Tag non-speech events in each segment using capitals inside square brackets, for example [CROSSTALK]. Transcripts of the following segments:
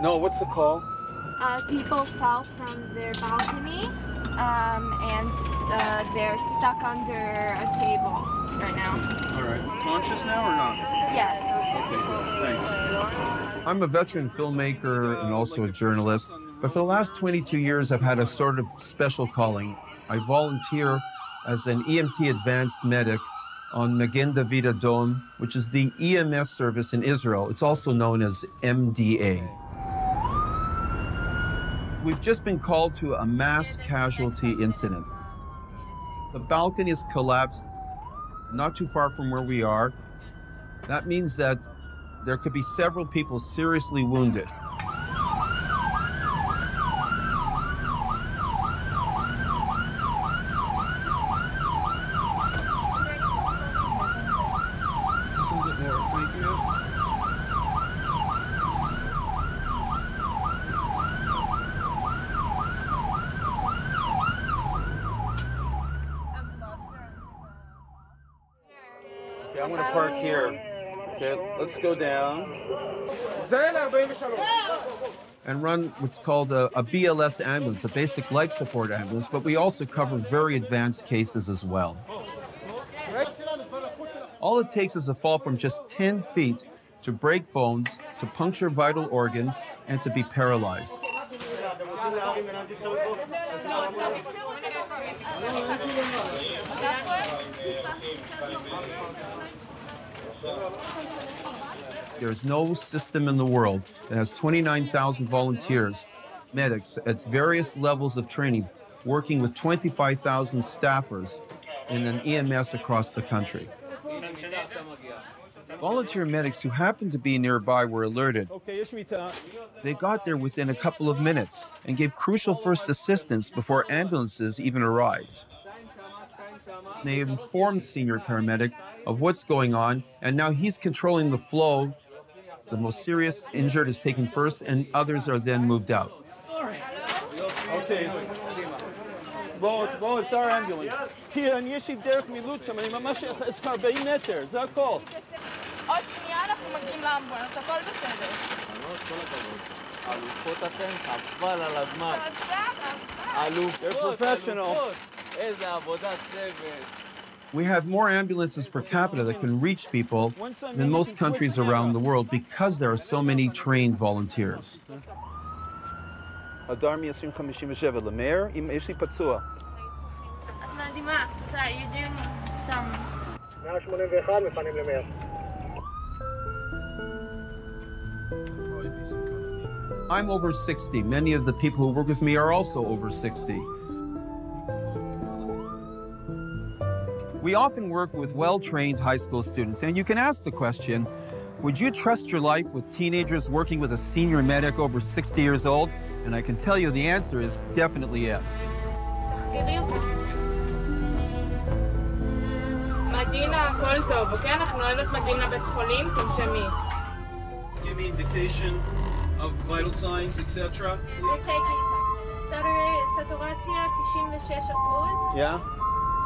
No, what's the call? Uh, people fell from their balcony um, and uh, they're stuck under a table right now. All right. Conscious now or not? Yes. Okay, good. Thanks. I'm a veteran filmmaker and also a journalist, but for the last 22 years, I've had a sort of special calling. I volunteer as an EMT advanced medic on Magen David Adom, which is the EMS service in Israel. It's also known as MDA. We've just been called to a mass casualty incident. The balcony has collapsed not too far from where we are. That means that there could be several people seriously wounded. Okay, I'm going to park here. Okay, let's go down. and run what's called a, a, BLS ambulance, a basic life support ambulance, but we also cover very advanced cases as well. All it takes is a fall from just 10 feet to break bones, to puncture vital organs, and to be paralyzed. There's no system in the world that has 29,000 volunteers, medics at various levels of training, working with 25,000 staffers in an EMS across the country. Volunteer medics who happened to be nearby were alerted. They got there within a couple of minutes and gave crucial first assistance before ambulances even arrived. They informed senior paramedic of what's going on, and now he's controlling the flow. The most serious injured is taken first, and others are then moved out. Okay. בואו, בואו, שר האמבולנס. כי אני יש לי דרך מילוט שם, אני ממש 40 מטר, זה הכל. עוד שנייה אנחנו מגיעים לאמבולנס, הכל בסדר. כל הכבוד. אלופות אתן, חבל על הזמן. אלופות, אלופות. איזה עבודת צוות. We have more ambulances per capita that can reach people than most countries around the world because there are so many trained volunteers. הדר מ-2057 למאיר, אם יש לי פצוע. את מדהימה, תודה, you're doing some... 181 מפנים למאיר. I'm over 60. Many of the people who work with me are also over 60. We often work with well-trained high school students, and you can ask the question, would you trust your life with teenagers working with a senior medic over 60 years old? And I can tell you the answer is definitely yes. Give me indication of vital signs, etc. Yeah?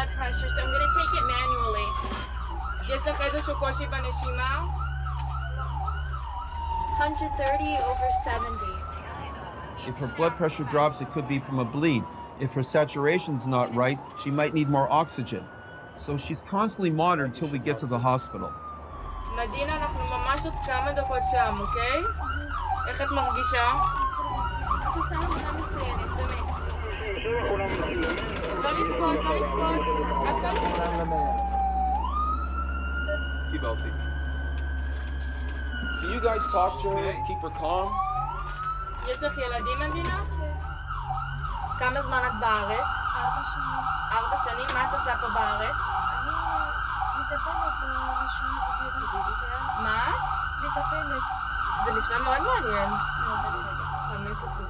blood pressure, so I'm gonna take it manually. יש לך איזשהו קושי בנשימה? 130 over 70. If her blood pressure drops, it could be from a bleed. If her saturation's not right, she might need more oxygen. So she's constantly monitored until we get to the hospital. מדינה, אנחנו ממש עוד כמה דקות שם, אוקיי? איך את מרגישה? את עושה עבודה מצוינת, באמת. לא לבכות, לא לבכות. הכל Kibalchi. Can you guys talk to her? Keep her calm? יש לך ילדים, מדינה? כמה זמן את בארץ? ארבע שנים. ארבע שנים? מה את עושה פה בארץ? אני מטפלת ברשויות בגירים. מה את? מטפלת. זה נשמע מאוד מעניין.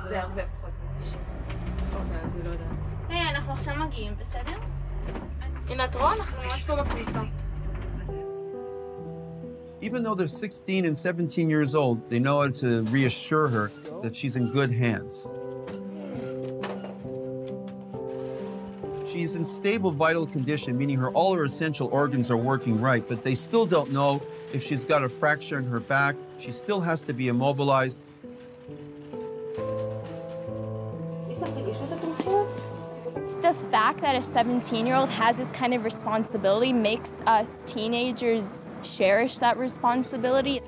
זה הרבה פחות מ-90. אוקיי, אז היא לא יודעת. היי, אנחנו עכשיו מגיעים, בסדר? הנה, את רואה? אנחנו ממש פה בכניסה. Even though they're 16 and 17 years old, they know how to reassure her that she's in good hands. She's in stable vital condition, meaning her all her essential organs are working right, but they still don't know if she's got a fracture in her back. She still has to be immobilized. The fact that a 17 year old has this kind of responsibility makes us teenagers cherish that responsibility.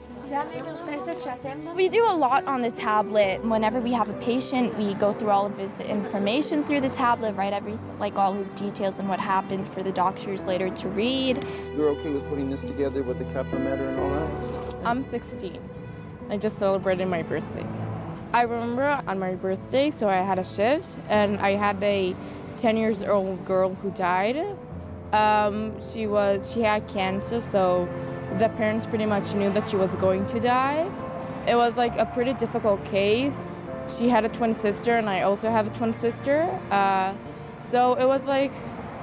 We do a lot on the tablet. Whenever we have a patient, we go through all of his information through the tablet, write everything, like all his details and what happened for the doctors later to read. You're okay with putting this together with the Kappa meter and all that? I'm 16. I just celebrated my birthday. I remember on my birthday, so I had a shift, and I had a 10 years old girl who died. Um, she was she had cancer, so the parents pretty much knew that she was going to die. It was like a pretty difficult case. She had a twin sister, and I also have a twin sister. Uh, so it was like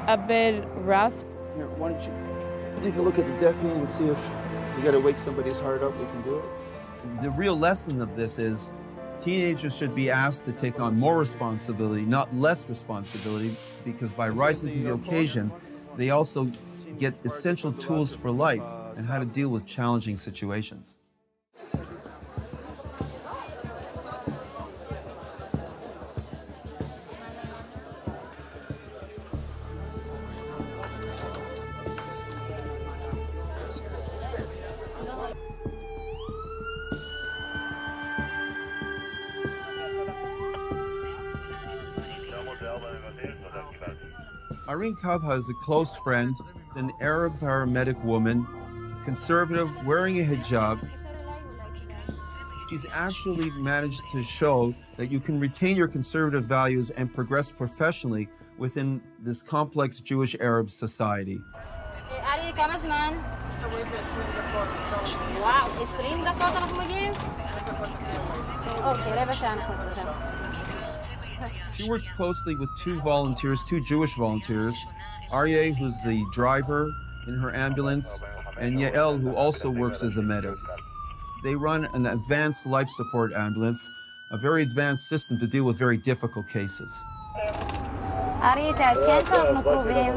a bit rough. Here, why don't you take a look at the deafie and see if we got to wake somebody's heart up, we can do it. The real lesson of this is teenagers should be asked to take on more responsibility, not less responsibility, because by rising to the occasion, they also get essential tools for life and how to deal with challenging situations. Irene Cobb has a close friend, an Arab paramedic woman, conservative, wearing a hijab. She's actually managed to show that you can retain your conservative values and progress professionally within this complex Jewish Arab society. אריה, כמה זמן? וואו, 20 דקות אנחנו מגיעים? אוקיי, רבע שעה אנחנו צריכים. She works closely with two volunteers, two Jewish volunteers, Aryeh, who's the driver in her ambulance, and Yael, who also works as a medic. They run an advanced life support ambulance, a very advanced system to deal with very difficult cases. אריה, תעדכן שאנחנו קרובים.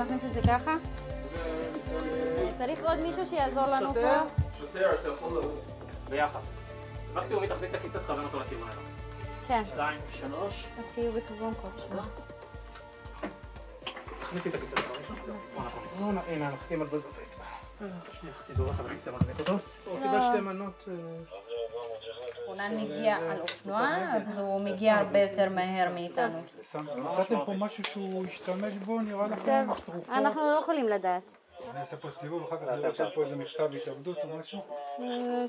להכניס את זה ככה? צריך עוד מישהו שיעזור לנו פה? שוטר, אתה יכול לעוף. ביחד. מקסימום היא תחזיק את הכיסא, תכוון אותו לכיוון אליו. כן. שתיים, שלוש. תהיו בכיוון כלשהו. תכניסי את הכיסא. הנה, אנחנו נחכים על בזווית. שנייה, תדעו לך בכיסא מחזיק אותו. הוא קיבל שתי מנות. רונן מגיע על אופנוע, אז הוא מגיע הרבה יותר מהר מאיתנו. מצאתם פה משהו שהוא השתמש בו, נראה לכם? תרופות? אנחנו לא יכולים לדעת. אני אעשה פה סיבוב, אחר כך שם פה איזה מכתב התאבדות או משהו. אה,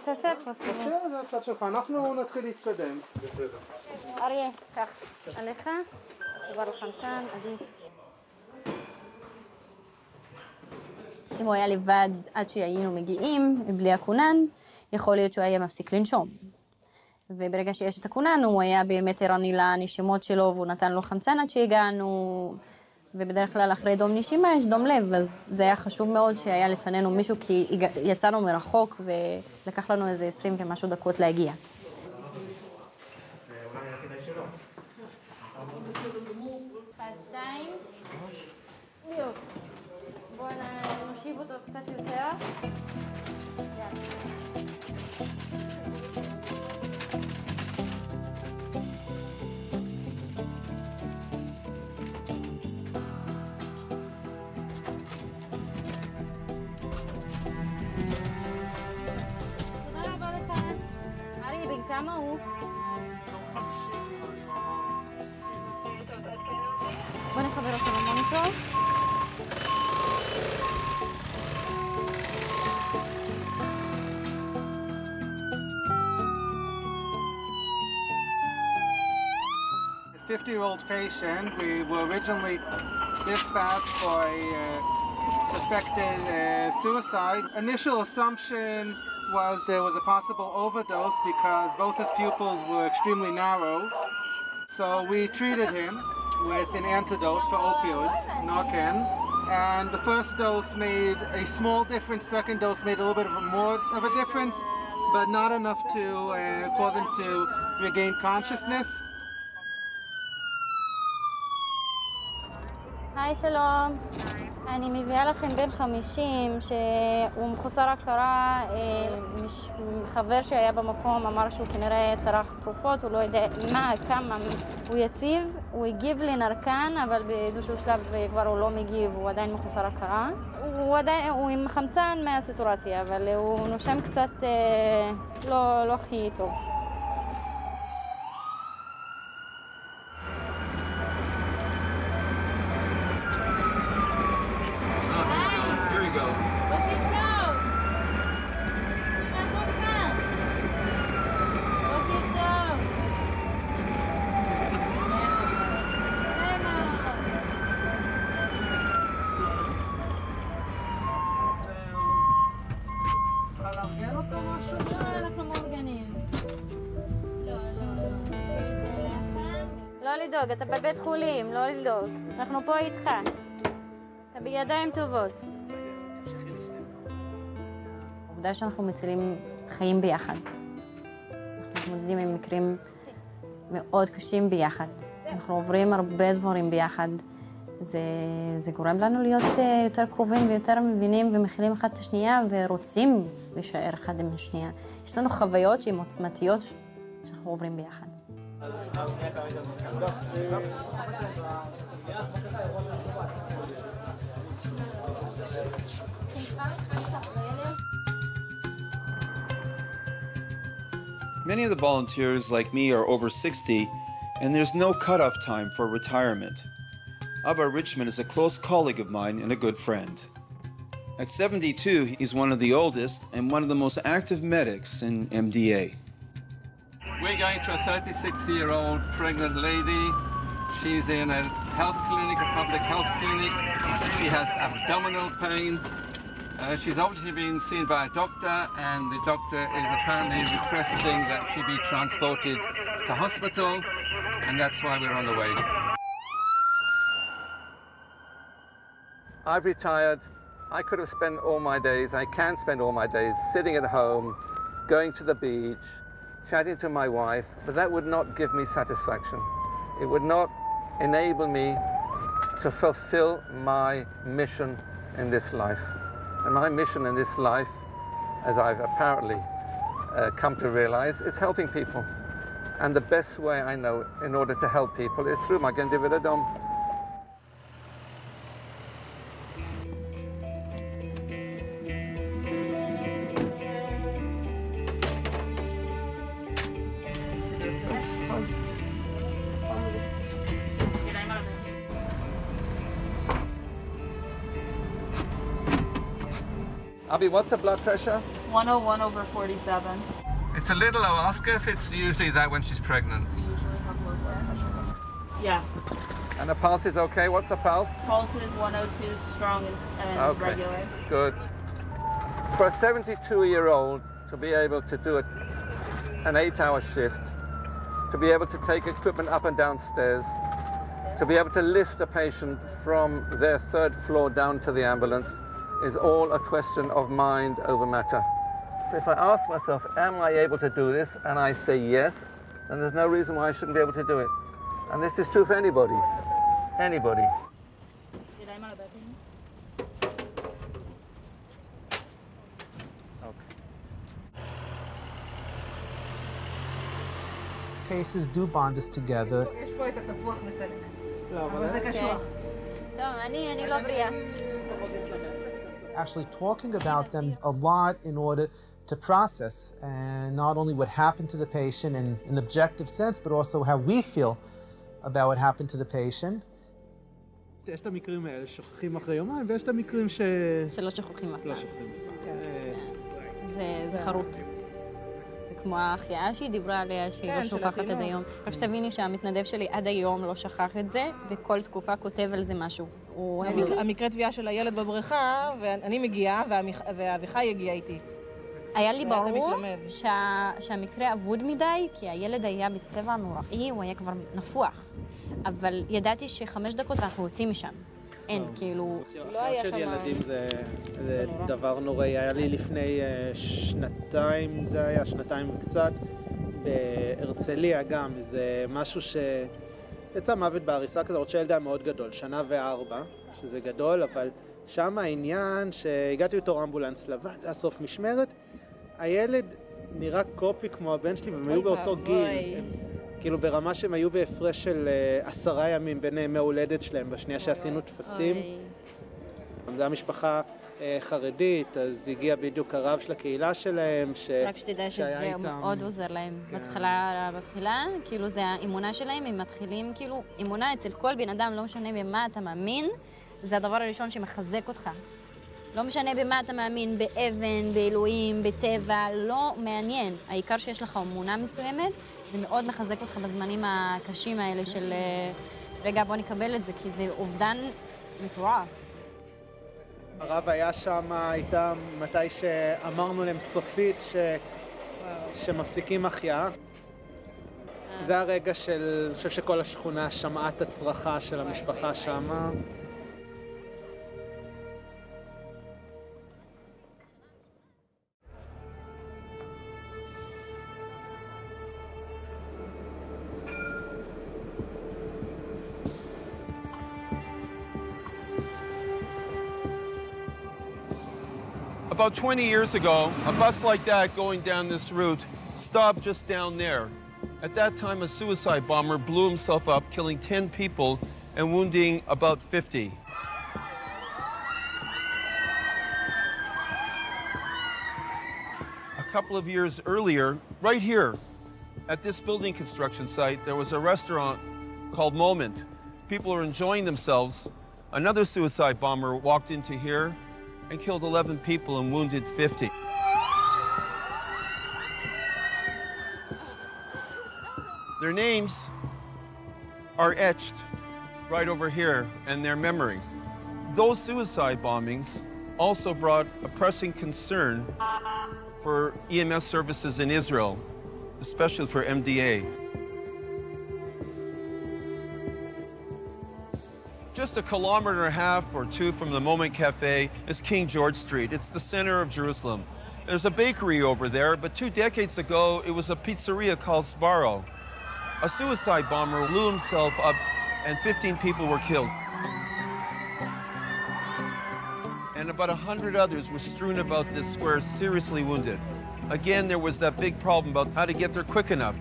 תעשה פה סיבוב. בסדר, זה הצד שלך. אנחנו נתחיל להתקדם. בסדר. אריה, קח עליך, עבר לחמצן, עדיף. אם הוא היה לבד עד שהיינו מגיעים, בלי הכונן, יכול להיות שהוא היה מפסיק לנשום. וברגע שיש את הכונן, הוא היה באמת ערני לנשימות שלו, והוא נתן לו חמצן עד שהגענו, ובדרך כלל אחרי דום נשימה יש דום לב, אז זה היה חשוב מאוד שהיה לפנינו מישהו, כי יצאנו מרחוק, ולקח לנו איזה 20 ומשהו דקות להגיע. בואו נושיב אותו קצת יותר. Monitor. A 50-year-old patient, we were originally dispatched for a uh, suspected uh, suicide. Initial assumption was there was a possible overdose because both his pupils were extremely narrow. So we treated him with an antidote for opioids, Narcan. And the first dose made a small difference, second dose made a little bit of a more of a difference, but not enough to uh, cause him to regain consciousness. Hi, Shalom. אני מביאה לכם בן 50 שהוא מחוסר הכרה, אה, חבר שהיה במקום אמר שהוא כנראה צרך תרופות, הוא לא יודע מה, כמה, הוא יציב, הוא הגיב לנרקן, אבל באיזשהו שלב אה, כבר הוא לא מגיב, הוא עדיין מחוסר הכרה. הוא עדיין, הוא עם חמצן מהסיטואציה, אבל הוא נושם קצת אה, לא, לא הכי טוב. לדאוג, אתה בבית חולים, לא לדאוג. אנחנו פה איתך. אתה בידיים טובות. העובדה שאנחנו מצילים חיים ביחד. אנחנו מתמודדים עם מקרים מאוד קשים ביחד. אנחנו עוברים הרבה דברים ביחד. זה, זה גורם לנו להיות uh, יותר קרובים ויותר מבינים ומכילים אחד את השנייה ורוצים להישאר אחד עם השנייה. יש לנו חוויות שהן עוצמתיות שאנחנו עוברים ביחד. Many of the volunteers, like me, are over 60, and there's no cutoff time for retirement. Abba Richmond is a close colleague of mine and a good friend. At 72, he's one of the oldest and one of the most active medics in MDA. We're going to a 36 year old pregnant lady. She's in a health clinic, a public health clinic. She has abdominal pain. Uh, she's obviously been seen by a doctor, and the doctor is apparently requesting that she be transported to hospital, and that's why we're on the way. I've retired. I could have spent all my days, I can spend all my days sitting at home, going to the beach, chatting to my wife, but that would not give me satisfaction. It would not enable me to fulfill my mission in this life. And my mission in this life, as I've apparently uh, come to realize, is helping people. And the best way I know in order to help people is through Magen David what's the blood pressure? 101 over 47. It's a little. I'll ask her if it's usually that when she's pregnant. Yes. And the pulse is okay. What's the pulse? Pulse is 102, strong and, and Okay. regular. Good. For a 72 year old to be able to do a, an eight hour shift, to be able to take equipment up and down stairs, to be able to lift a patient from their third floor down to the ambulance is all a question of mind over matter. So if I ask myself, am I able to do this? And I say yes, then there's no reason why I shouldn't be able to do it. And this is true for anybody. Anybody. Cases do bond us together. יש פה את התפוח בסלק. אבל זה קשוח. טוב, אני, אני לא בריאה. Actually, talking about them a lot in order to process and not only what happened to the patient in an objective sense, but also how we feel about what happened to the patient. יש את המקרים האלה ששוכחים אחרי יומיים, ויש את המקרים ש... שלא שוכחים אף לא פעם. שוכחים. זה, זה חרוט. כמו ההחייאה שהיא דיברה עליה, שהיא כן, לא שוכחת עד. היום. רק שתביני שהמתנדב שלי עד היום לא שכח את זה, וכל תקופה כותב על זה משהו. הוא. המקרה תביעה של הילד בבריכה, ואני מגיעה, ואביחי הגיע איתי. היה לי ברור. שה, שהמקרה אבוד מדי, כי הילד היה בצבע נוראי, הוא היה כבר נפוח. אבל ידעתי שחמש דקות ואנחנו יוצאים משם. אין, כאילו... לא היה של שם... ילדים זה, זה נורא. דבר נוראי. היה לי לפני אה, שנתיים, זה היה שנתיים וקצת, בהרצליה גם, זה משהו ש... יצא מוות בעריסה כזאת, שילד היה מאוד גדול, שנה וארבע, שזה גדול, אבל שם העניין שהגעתי בתור אמבולנס לבד, זה היה סוף משמרת, הילד נראה קופי כמו הבן שלי, והם היו באותו. גיל. הם, כאילו ברמה שהם היו בהפרש של אה, עשרה ימים בין ימי הולדת שלהם, בשנייה שעשינו טפסים. זו הייתה משפחה אה, חרדית, אז הגיע בדיוק הרב של הקהילה שלהם, ש... רק שתדע שזה איתם- מאוד עוזר להם. כן. בהתחלה, בתחילה, כאילו זה האמונה שלהם, הם מתחילים, כאילו, אמונה אצל כל בן אדם, לא משנה במה אתה מאמין, זה הדבר הראשון שמחזק אותך. לא משנה במה אתה מאמין, באבן, באלוהים, בטבע, לא מעניין. העיקר שיש לך אמונה מסוימת, זה מאוד מחזק אותך בזמנים הקשים האלה של אה, רגע, בוא נקבל את זה, כי זה אובדן מטורף. הרב היה שם איתם מתי שאמרנו להם סופית ש... שמפסיקים החייאה. זה הרגע של, אני חושב שכל השכונה שמעה את הצרחה של המשפחה שמה. About 20 years ago, a bus like that going down this route stopped just down there. At that time, a suicide bomber blew himself up, killing 10 people and wounding about 50. A couple of years earlier, right here at this building construction site, there was a restaurant called Moment. People are enjoying themselves. Another suicide bomber walked into here and killed 11 people and wounded 50. Their names are etched right over here and their memory. Those suicide bombings also brought a pressing concern for EMS services in Israel, especially for MDA. Just a kilometer and a half or two from the Moment Cafe is King George Street. It's the center of Jerusalem. There's a bakery over there, but two decades ago, it was a pizzeria called Sbarro. A suicide bomber blew himself up, and 15 people were killed. And about 100 others were strewn about this square, seriously wounded. Again, there was that big problem about how to get there quick enough.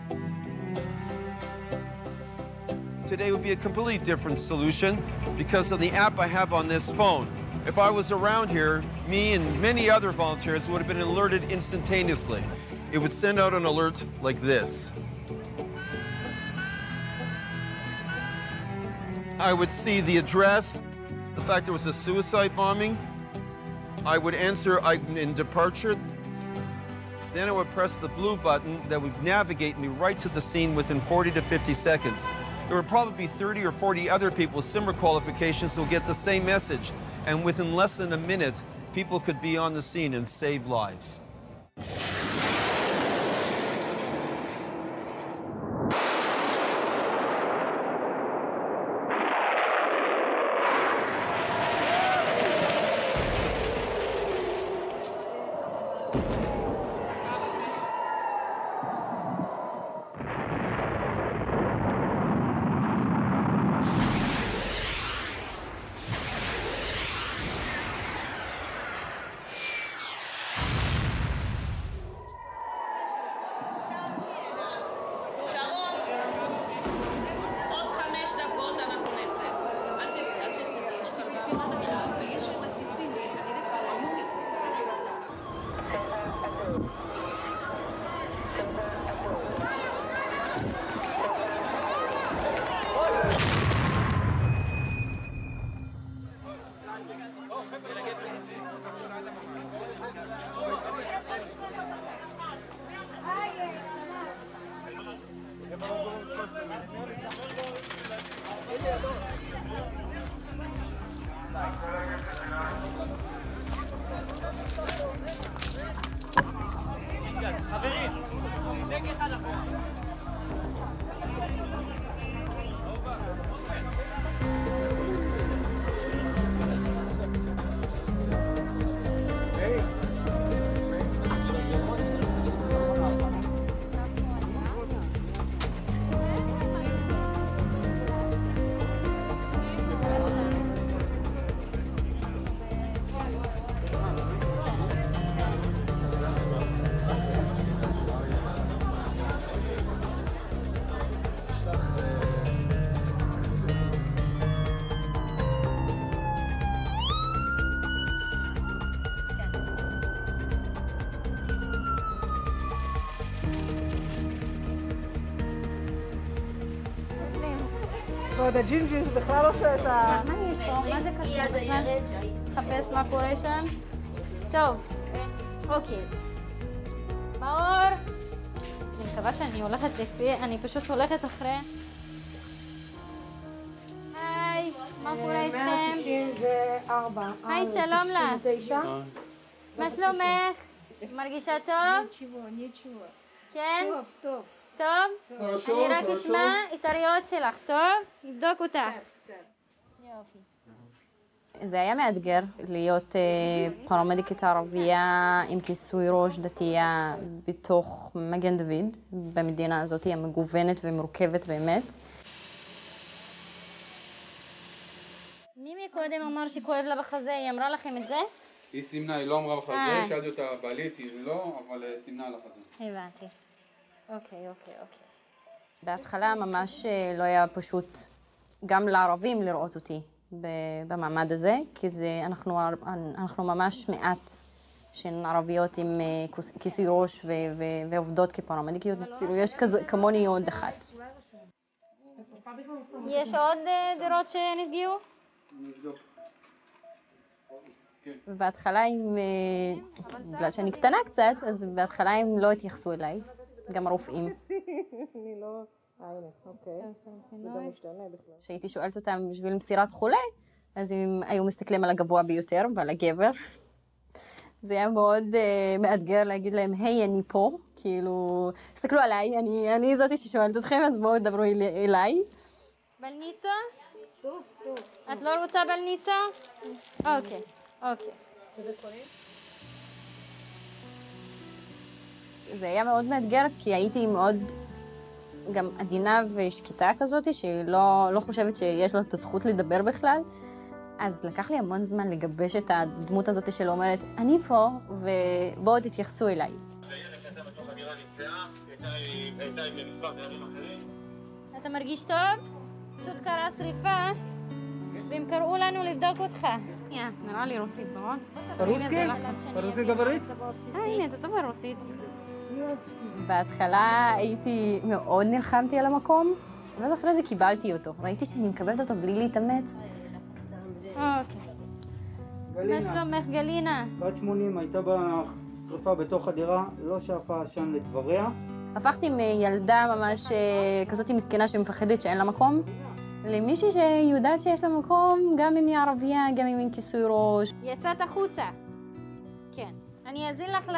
Today would be a completely different solution because of the app I have on this phone. If I was around here, me and many other volunteers would have been alerted instantaneously. It would send out an alert like this. I would see the address, the fact there was a suicide bombing. I would answer I'm in departure. Then I would press the blue button that would navigate me right to the scene within 40 to 50 seconds. There would probably be 30 or 40 other people with similar qualifications who will get the same message. And within less than a minute, people could be on the scene and save lives. ועוד הג'ינג'י זה בכלל עושה את ה... מה יש פה? מה זה קשור בכלל? חפש מה קורה שם. טוב, אוקיי. מאור! אני מקווה שאני הולכת לפי... אני פשוט הולכת אחרי... היי, מה קורה איתכם? 194. היי, שלום לך. מה שלומך? מרגישה טוב? כן? טוב, טוב. טוב? אני רק אשמע את הריאות שלך, טוב? נבדוק אותך. יופי. זה היה מאתגר להיות אה, פרמדיקית ערבייה עם כיסוי ראש דתייה בתוך מגן דוד, במדינה הזאת המגוונת ומורכבת באמת. מי מקודם אמר שכואב לה בחזה? היא אמרה לכם את זה? היא סימנה, היא לא אמרה לך אה. שאלתי אותה בעלית, היא לא, אבל אה, סימנה לך את זה. הבנתי. אוקיי, אוקיי, אוקיי. בהתחלה ממש אה, לא היה פשוט גם לערבים לראות אותי במעמד הזה, כי זה, אנחנו, אנחנו ממש מעט שהן ערביות עם אה, כיסוי ראש ו- ו- ועובדות כפרמדיקיות, כאילו יש כמוני עוד אחת. יש עוד אה, דירות שנפגעו? הם, אה, בגלל שאני קטנה קצת, אז בהתחלה הם לא התייחסו אליי, גם הרופאים. [LAUGHS] אני לא... אה, הנה, אוקיי. זה גם משתנה בכלל. כשהייתי שואלת אותם בשביל מסירת חולה, אז הם היו מסתכלים על הגבוה ביותר ועל הגבר. [LAUGHS] זה היה מאוד uh, מאתגר להגיד להם, היי, אני פה, כאילו, תסתכלו עליי, אני, אני זאתי ששואלת אתכם, אז בואו תדברו אל, אליי. בלניצה? טוב, טוב. את לא רוצה בלניצה? אוקיי, אוקיי. זה היה מאוד מאתגר, כי הייתי מאוד גם עדינה ושקטה כזאת, שהיא לא, לא חושבת שיש לה את הזכות לדבר בכלל. אז לקח לי המון זמן לגבש את הדמות הזאת של אומרת, אני פה, ובואו תתייחסו אליי. אתה מרגיש טוב? פשוט קרה שריפה, והם קראו לנו לבדוק אותך. נראה לי רוסית, נכון? ברוסקי? ברוסקי גברית? אה, הנה, אתה טוב ברוסית. בהתחלה הייתי, מאוד נלחמתי על המקום, ואז אחרי זה קיבלתי אותו. ראיתי שאני מקבלת אותו בלי להתאמץ. אוקיי. מה שלומך, גלינה? בת 80 הייתה בשרפה בתוך הדירה, לא שאפה עשן לדבריה. הפכתי מילדה ממש אה, כזאת מסכנה שמפחדת שאין לה מקום, למישהי שיודעת שיש לה מקום, גם אם היא ערבייה, גם אם היא כיסוי ראש. יצאת החוצה. כן. אני אאזין לך ל...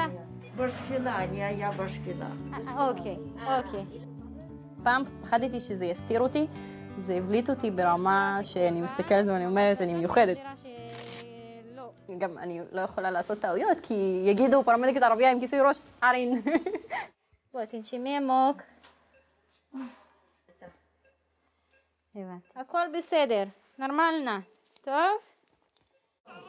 בשכינה, אני היה בשכינה. אה, אוקיי, אוקיי. פעם פחדתי שזה יסתיר אותי, זה הבליט אותי ברמה שאני מסתכלת ואני אומרת, אני מיוחדת. גם אני לא יכולה לעשות טעויות, כי יגידו פרמדיקית ערבייה עם כיסוי ראש, ארין. [LAUGHS] בואי, תנשמי עמוק. הבנתי. הכל בסדר, נורמלנה. טוב?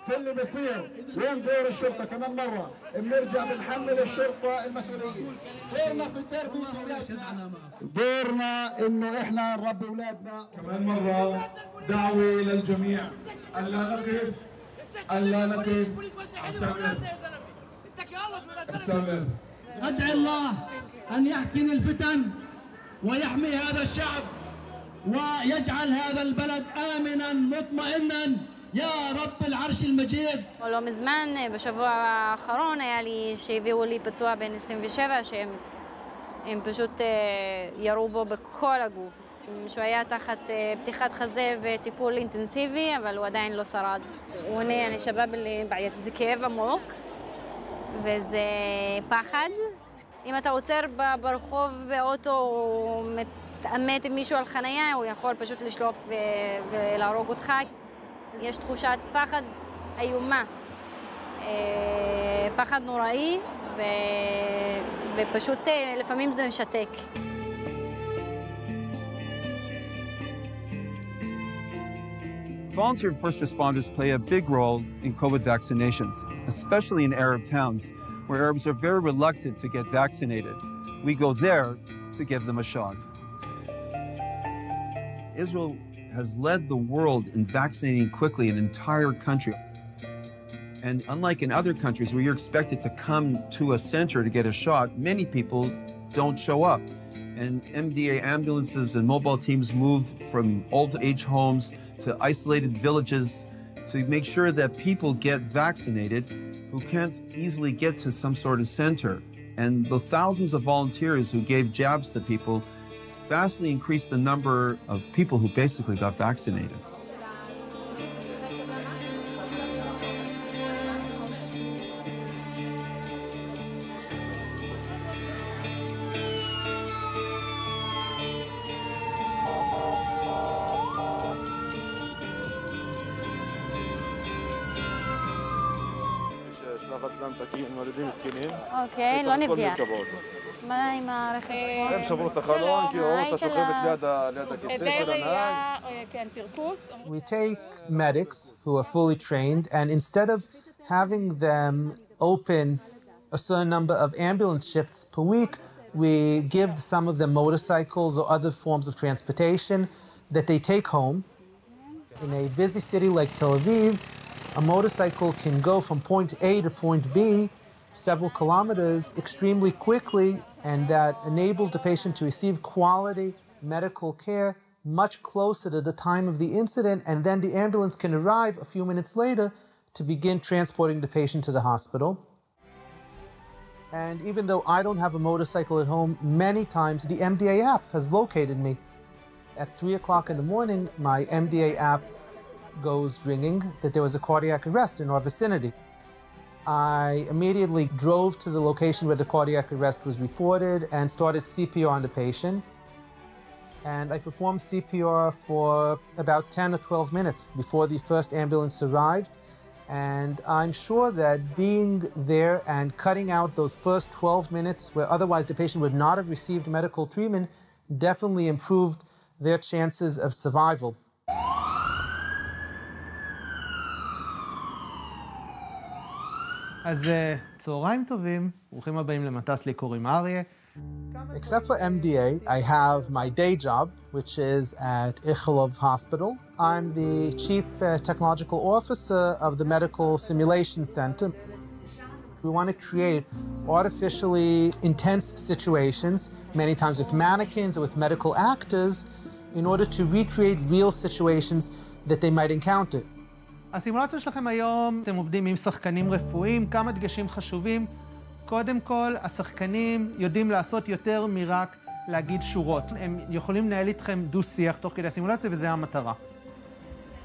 في اللي بيصير. وين دور الشرطة؟ كمان مرة. بنرجع بنحمل الشرطة المسؤولية. دورنا في تربيه أولادنا. دورنا إنه إحنا نربي أولادنا. كمان مرة دعوة للجميع. ألا نقف؟ ألا نقف؟ ادعي الله أن يحكم الفتن ويحمي هذا الشعب ويجعل هذا البلد امنا مطمئنا. יא רב אל ערש אל-מג'יד. לא מזמן, אה, בשבוע האחרון היה לי, שהביאו לי פצוע בן 27, שהם פשוט אה, ירו בו בכל הגוף. שהוא היה תחת אה, פתיחת חזה וטיפול אינטנסיבי, אבל הוא עדיין לא שרד. הוא עונה, אני שבב לבעיית, זה כאב עמוק וזה פחד. אם אתה עוצר ברחוב באוטו או מתעמת עם מישהו על חנייה, הוא יכול פשוט לשלוף ולהרוג אותך. יש תחושת פחד איומה, אה, פחד נוראי, ו... ופשוט אה, לפעמים זה משתק. Volunteer first responders play a big role in COVID vaccinations, especially in Arab towns where Arabs are very reluctant to get vaccinated. We go there to give them a shot. Israel has led the world in vaccinating quickly an entire country. And unlike in other countries where you're expected to come to a center to get a shot, many people don't show up. and MDA ambulances and mobile teams move from old age homes to isolated villages to make sure that people get vaccinated who can't easily get to some sort of center. And the thousands of volunteers who gave jabs to people vastly increased the number of people who basically got vaccinated. אוקיי, לא נפגע. מה עם הרכב? הם שברו את החלון, כי ראו אותה שוכבת ליד הכיסא של הנהג. כן, פרכוס. We take medics who are fully trained, and instead of having them open a certain number of ambulance shifts per week, we give some of them motorcycles or other forms of transportation that they take home. In a busy city like Tel Aviv, a motorcycle can go from point A to point B several kilometers extremely quickly, and that enables the patient to receive quality medical care much closer to the time of the incident, and then the ambulance can arrive a few minutes later to begin transporting the patient to the hospital. And even though I don't have a motorcycle at home, many times the MDA app has located me. At 3 o'clock in the morning, my MDA app goes ringing that there was a cardiac arrest in our vicinity. I immediately drove to the location where the cardiac arrest was reported and started CPR on the patient. And I performed CPR for about 10 or 12 minutes before the first ambulance arrived. And I'm sure that being there and cutting out those first 12 minutes where otherwise the patient would not have received medical treatment definitely improved their chances of survival. אז צהריים טובים, ברוכים הבאים למטס לי קוראים אריה. Except for MDA, I have my day job, which is at Ichilov Hospital. I'm the Chief uh, Technological Officer of the Medical Simulation Center. We want to create artificially intense situations, many times with mannequins or with medical actors, in order to recreate real situations that they might encounter. הסימולציה שלכם היום, אתם עובדים עם שחקנים רפואיים, כמה דגשים חשובים. קודם כל, השחקנים יודעים לעשות יותר מרק להגיד שורות. הם יכולים לנהל איתכם דו-שיח תוך כדי הסימולציה, וזה המטרה.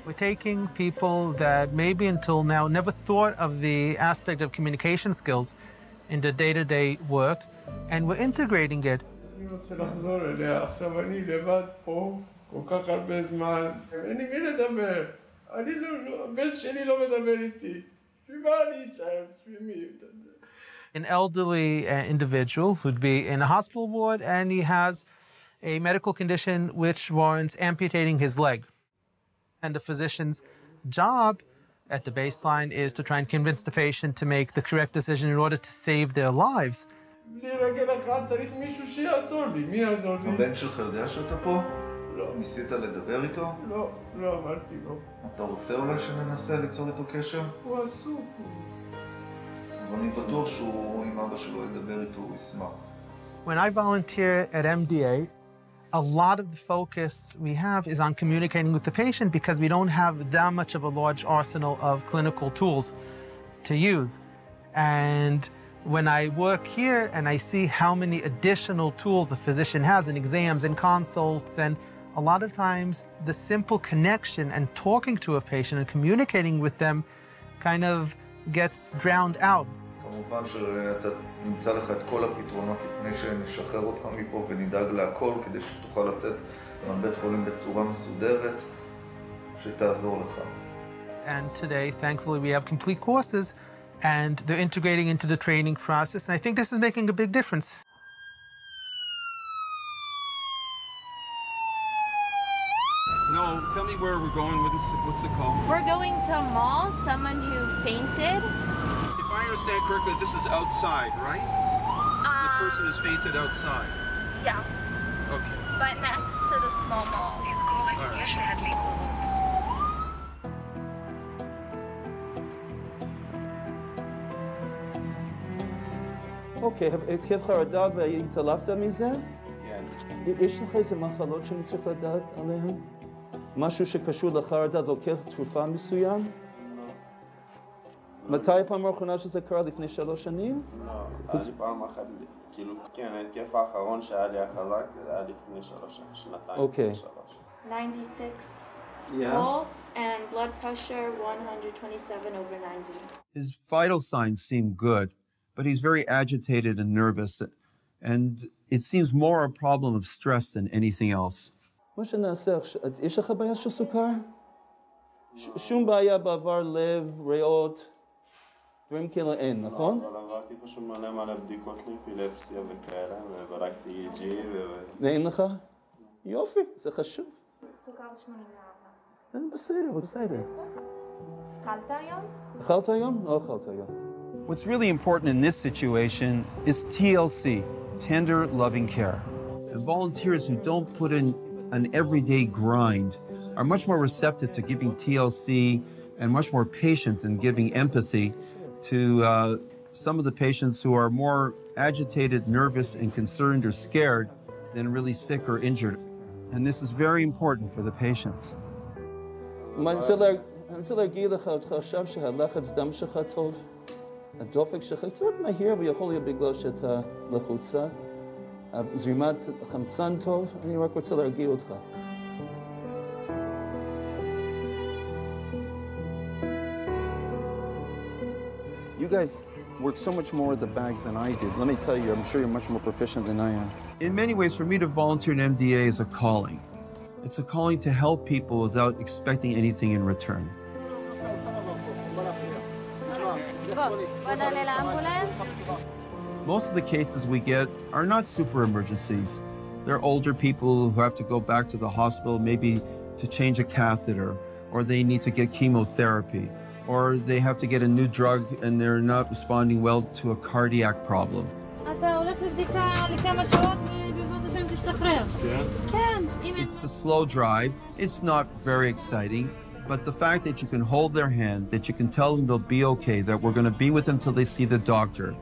We're taking people that maybe until now never thought of the aspect of communication skills in the day-to-day work, and we're integrating it. אני רוצה לחזור אליה, עכשיו אני לבד פה כל כך הרבה זמן, אין לי מי לדבר. אני לא, לא, הבן שלי לא מדבר איתי. בשביל מה אני אשאר? בשביל מי? An elderly uh, individual who'd be in a hospital ward, and he has a medical condition which warrants amputating his leg. And the physician's job at the baseline is to try and convince the patient to make the correct decision in order to save their lives. בלי רגל אחת צריך מישהו שיעזור לי. מי יעזור לי? הבן שלך יודע שאתה פה? לא. ניסית לדבר איתו? לא, לא אמרתי לו. אתה רוצה אולי שננסה ליצור איתו קשר? הוא עסוק. אבל אני בטוח שהוא, אם אבא שלו ידבר איתו, הוא ישמח. When I volunteer at MDA, a lot of the focus we have is on communicating with the patient because we don't have that much of a large arsenal of clinical tools to use. And when I work here and I see how many additional tools a physician has in exams and consults, and a lot of times the simple connection and talking to a patient and communicating with them kind of gets drowned out. כמובן שאתה נמצא לך את כל הפתרונות לפני שנשחרר אותך מפה ונדאג להכל כדי שתוכל לצאת מבית חולים בצורה מסודרת שתעזור לך. And today, thankfully, we have complete courses and they're integrating into the training process. And I think this is making a big difference. me where we're going. What's, what's the call? We're going to a mall, someone who fainted. If I understand correctly, this is outside, right? the person has fainted outside. Yeah, Okay. but next to the small mall. תזכורת, יש להדליק אורות. אוקיי, התקף חרדה והתעלפת מזה? כן. יש לך איזה מחלות שאני צריך לדעת עליהן? משהו שקשור לחרדה לוקח תרופה מסוים? מתי הפעם האחרונה שזה קרה? לפני שלוש שנים? לא, היה לי פעם אחת, כאילו, כן, ההתקף האחרון שהיה לי החזק, זה היה לפני שלוש, שנתיים, אוקיי. שלוש. 96 Yeah. pulse and blood pressure 127 over 90. His vital signs seem good, but he's very agitated and nervous, and it seems more a problem of stress than anything else. מה שנעשה עכשיו, יש לך בעיה של סוכר? ש- שום בעיה בעבר לב, ריאות, דברים כאלה אין, נכון? אבל עברתי פשוט מלא מלא בדיקות לאפילפסיה וכאלה, ובדקתי EG ו... ואין לך? יופי, זה חשוב. סוכר 84. אה, בסדר, בסדר. אכלת היום? אכלת היום? לא אכלת היום. What's really important in this situation is TLC, tender loving care. And volunteers who don't put in an everyday grind are much more receptive to giving TLC and much more patient in giving empathy to uh, some of the patients who are more agitated, nervous, and concerned or scared than really sick or injured. And this is very important for the patients. מה, אני רוצה לה- אני רוצה להגיד לך אותך עכשיו שהלחץ דם שלך טוב, הדופק שלך קצת מהיר ויכול להיות בגלל שאתה לחוץ קצת, זרימת חמצן טוב, אני רק רוצה להרגיע אותך. You guys work so much more with the bags than I did. Let me tell you, I'm sure you're much more proficient than I am. In many ways, for me to volunteer in MDA is a calling. It's a calling to help people without expecting anything in return. בוא נעלה לאמבולנס. most of the cases we get are not super emergencies. They're older people who have to go back to the hospital, maybe to change a catheter, or they need to get chemotherapy, or they have to get a new drug and they're not responding well to a cardiac problem. It's a slow drive. It's not very exciting. But the fact that you can hold their hand, that you can tell them they'll be okay, that we're going to be with them till they see the doctor,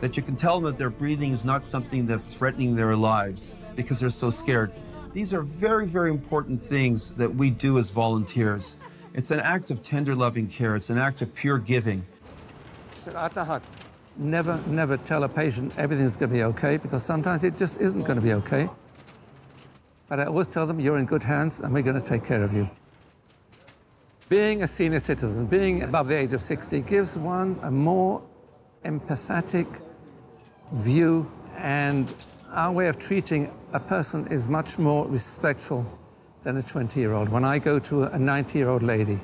that you can tell them that their breathing is not something that's threatening their lives because they're so scared. These are very, very important things that we do as volunteers. It's an act of tender loving care. It's an act of pure giving. Never, never tell a patient everything's going to be okay because sometimes it just isn't going to be okay. But I always tell them you're in good hands and we're going to take care of you. Being a senior citizen, being above the age of 60, gives one a more empathetic view, and our way of treating a person is much more respectful than a 20 year old. When I go to a 90 year old lady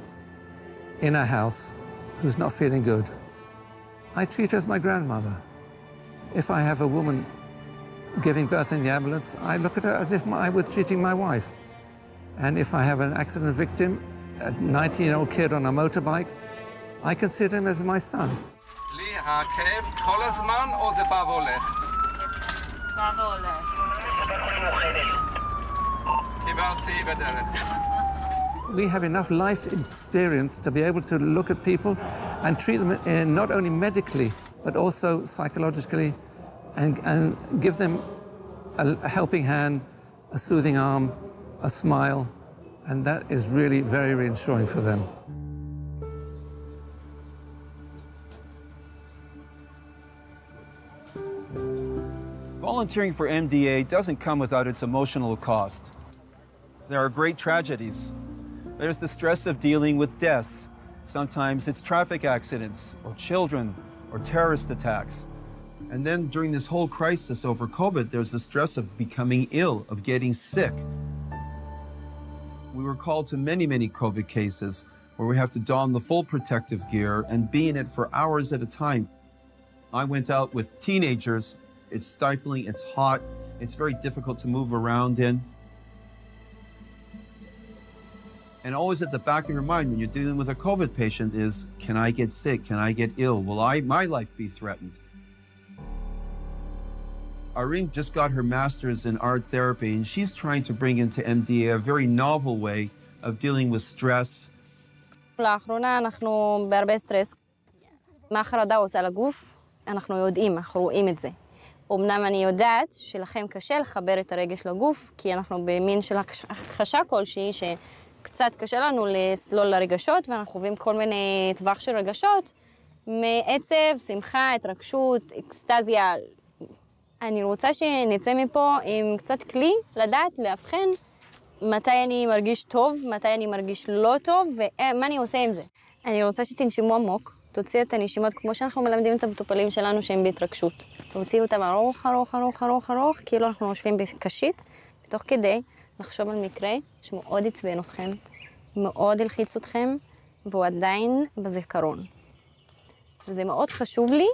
in a house who's not feeling good, I treat her as my grandmother. If I have a woman giving birth in the ambulance, I look at her as if I were treating my wife. And if I have an accident victim, a 19 year old kid on a motorbike, I consider him as my son. לי הכאב כל הזמן או זה בא והולך? בא והולך. קיבלתי בדרך. We have enough life experience to be able to look at people and treat them uh, not only medically, but also psychologically and, and give them a, a helping hand, a soothing arm, a smile, and that is really very reassuring for them. Volunteering for MDA doesn't come without its emotional cost. There are great tragedies. There's the stress of dealing with deaths. Sometimes it's traffic accidents, or children, or terrorist attacks. And then during this whole crisis over COVID, there's the stress of becoming ill, of getting sick. We were called to many, many COVID cases where we have to don the full protective gear and be in it for hours at a time. I went out with teenagers. It's stifling, it's hot, it's very difficult to move around in. And always at the back of your mind when you're dealing with a COVID patient is can I get sick? Can I get ill? Will I my life be threatened? Irene just got her master's in art therapy, and she's trying to bring into MDA a very novel way of dealing with stress. לאחרונה אנחנו בהרבה סטרס. מה החרדה עושה לגוף? אנחנו יודעים, אנחנו רואים את זה. אמנם אני יודעת שלכם קשה לחבר את הרגש לגוף, כי אנחנו במין של הכחשה כלשהי, שקצת קשה לנו לסלול לרגשות, ואנחנו חווים כל מיני טווח של רגשות, מעצב, שמחה, התרגשות, אקסטזיה. אני רוצה שנצא מפה עם קצת כלי לדעת, לאבחן מתי אני מרגיש טוב, מתי אני מרגיש לא טוב, ומה אני עושה עם זה. אני רוצה שתנשמו עמוק, תוציאו את הנשימות כמו שאנחנו מלמדים את המטופלים שלנו שהם בהתרגשות. תוציאו אותם ארוך, ארוך, ארוך, ארוך, ארוך, כאילו אנחנו יושבים בקשית, ותוך כדי לחשוב על מקרה שמאוד עצבן אתכם, מאוד הלחיץ אתכם, והוא עדיין בזיכרון. וזה מאוד חשוב לי,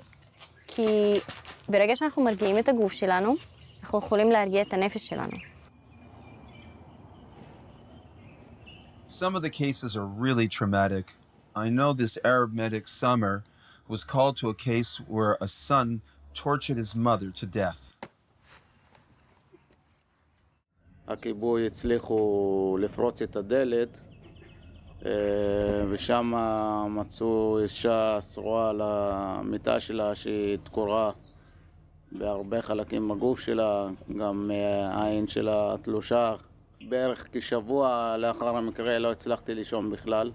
כי ברגע שאנחנו מרגיעים את הגוף שלנו, אנחנו יכולים להרגיע את הנפש שלנו. Some of the cases are really traumatic. I know this Arab medic, Summer, was called to a case where a son tortured his mother to death. הכיבוי הצליחו לפרוץ את הדלת ושם מצאו אישה שרועה על המיטה שלה שהיא תקורה בהרבה חלקים בגוף שלה, גם העין שלה תלושה. בערך כשבוע לאחר המקרה לא הצלחתי לישון בכלל.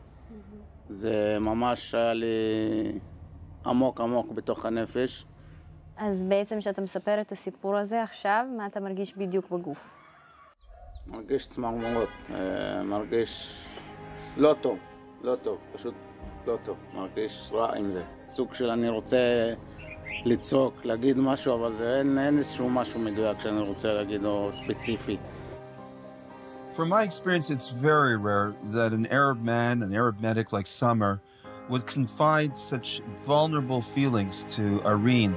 זה ממש היה לי עמוק עמוק בתוך הנפש. אז בעצם כשאתה מספר את הסיפור הזה עכשיו, מה אתה מרגיש בדיוק בגוף? מרגיש צמרמורות, מרגיש לא טוב, לא טוב, פשוט לא טוב, מרגיש רע עם זה. סוג של אני רוצה לצעוק, להגיד משהו, אבל זה אין, אין איזשהו משהו מדויק שאני רוצה להגיד או ספציפי. From my experience, it's very rare that an Arab man, an Arab medic like Summer, would confide such vulnerable feelings to Irene,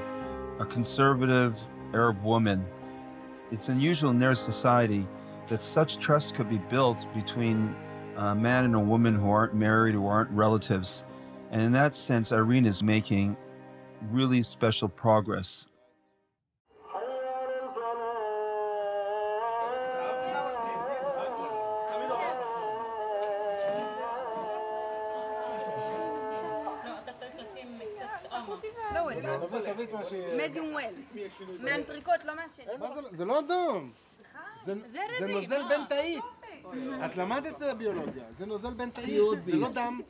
a conservative Arab woman. It's unusual in their society that such trust could be built between a man and a woman who aren't married, who aren't relatives. And in that sense, Irene is making really special progress. וויל. מאנטריקוט, לא מהשני. זה לא אדום. זה נוזל בין-תאי. את למדת ביולוגיה, זה נוזל בין-תאי, זה לא דם.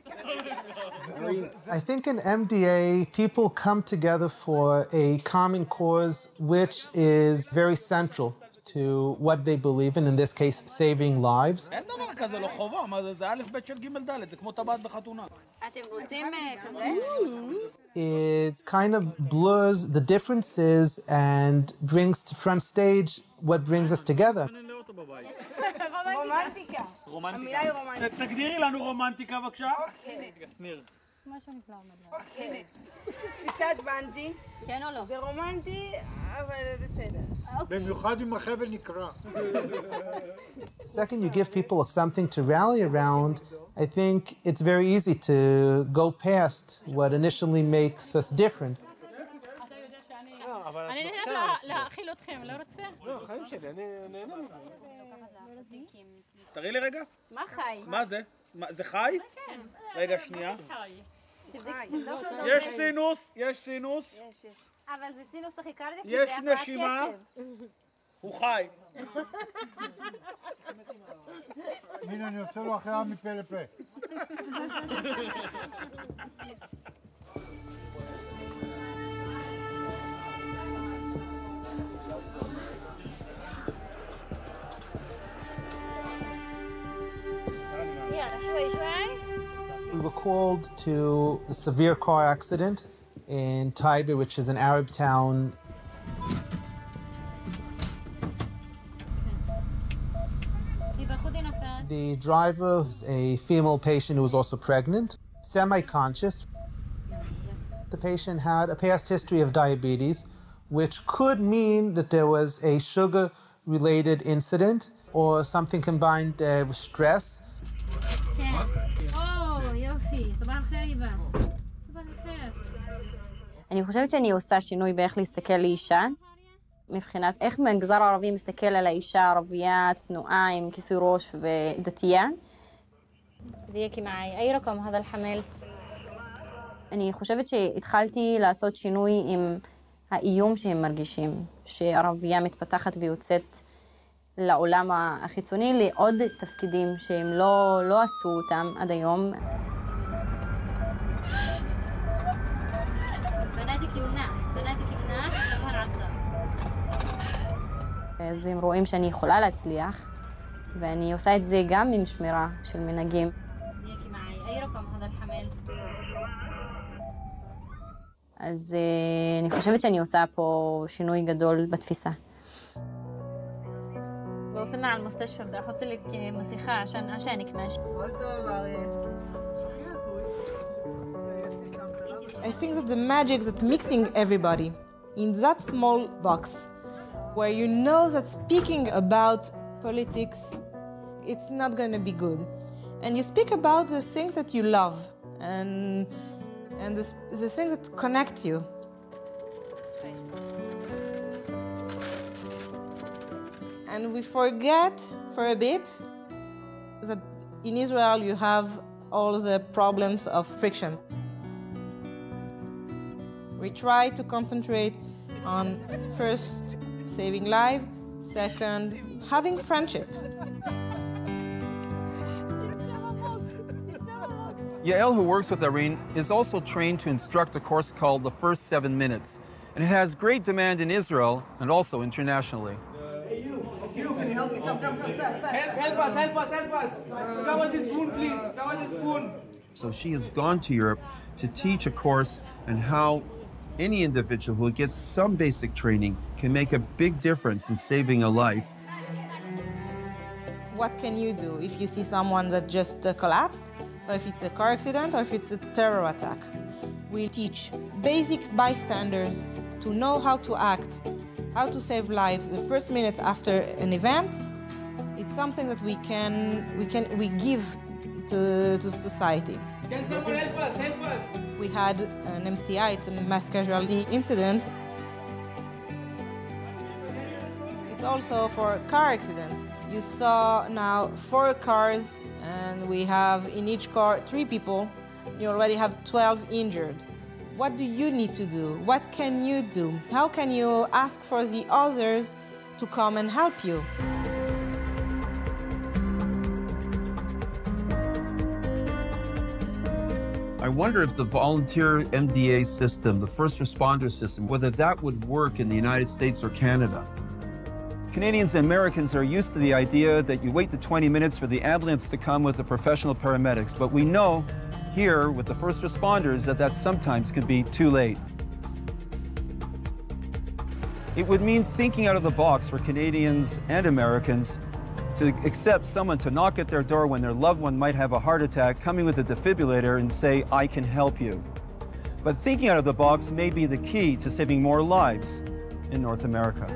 I think in MDA, people come together for a common cause which is very central to what they believe in, in this case, saving lives. It kind of blurs the differences and brings to front stage what brings us together. [LAUGHS] משהו נפלא עומד אוקיי. קפיצת בנג'י. כן או לא? זה רומנטי, אבל בסדר. במיוחד אם החבל נקרע. Second, you give people something to rally around. I think it's very easy to go past what initially makes us different. אני נהנית להאכיל אתכם, לא רוצה? לא, חיים שלי, אני נהנה מזה. תראי לי רגע. מה חי? מה זה? זה חי? כן. רגע, שנייה. לא יש סינוס, יש סינוס. יש, יש. אבל זה סינוס טכיקרדיה, כי יש זה הפרעת נשימה. הוא חי. הנה, אני עושה לו החייאה מפה לפה. יאללה, שוואי שוואי. We recalled to the severe car accident in Taiba, which is an Arab town. The driver was a female patient who was also pregnant, semi-conscious. The patient had a past history of diabetes, which could mean that there was a sugar-related incident or something combined uh, with stress. Okay. Oh. אני חושבת שאני עושה שינוי באיך להסתכל לאישה. מבחינת איך מגזר הערבי מסתכל על האישה הערבייה צנועה עם כיסוי ראש ודתייה. אני חושבת שהתחלתי לעשות שינוי עם האיום שהם מרגישים, שערבייה מתפתחת ויוצאת לעולם החיצוני לעוד תפקידים שהם לא, לא עשו אותם עד היום. אז הם רואים שאני יכולה להצליח, ואני עושה את זה גם עם שמירה של מנהגים. אז אה, אני חושבת שאני עושה פה שינוי גדול בתפיסה. وصلنا على المستشفى بدي احط لك مسيحه عشان عشانك ماشي I think that the magic that mixing everybody in that small box where you know that speaking about politics it's not going to be good and you speak about the things that you love and and the, the things that connect you and we forget for a bit that in Israel you have all the problems of friction. We try to concentrate on first saving life, second having friendship. Yael, who works with Irene, is also trained to instruct a course called The First Seven Minutes, and it has great demand in Israel and also internationally. Hey, You you can help me? Come, come, come, fast, fast. Help, help us, help us, help us. Come on this spoon, please. Come on this spoon. So she has gone to Europe to teach a course on how any individual who gets some basic training can make a big difference in saving a life. What can you do if you see someone that just uh, collapsed, or if it's a car accident, or if it's a terror attack? We teach basic bystanders to know how to act, how to save lives the first minutes after an event. It's something that we can we can we give to, to society. Can someone help us? Help us. We had an MCI, it's a mass casualty incident. It's also for car accidents. You saw now four cars, and we have in each car three people. You already have 12 injured. What do you need to do? What can you do? How can you ask for the others to come and help you? I wonder if the volunteer MDA system, the first responder system, whether that would work in the United States or Canada. Canadians and Americans are used to the idea that you wait the 20 minutes for the ambulance to come with the professional paramedics, but we know here with the first responders that that sometimes can be too late. It would mean thinking out of the box for Canadians and Americans to accept someone to knock at their door when their loved one might have a heart attack, coming with a defibrillator and say, I can help you. But thinking out of the box may be the key to saving more lives in North America.